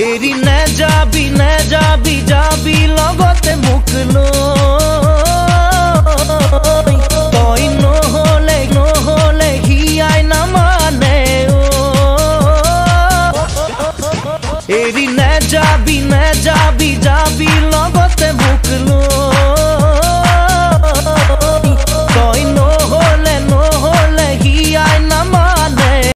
এরি নে যাবি নে যাবি যাবি লগতে মোক লৈ তই নহলে নহলে হিয়াই নামানে অ। এৰি নে যাবি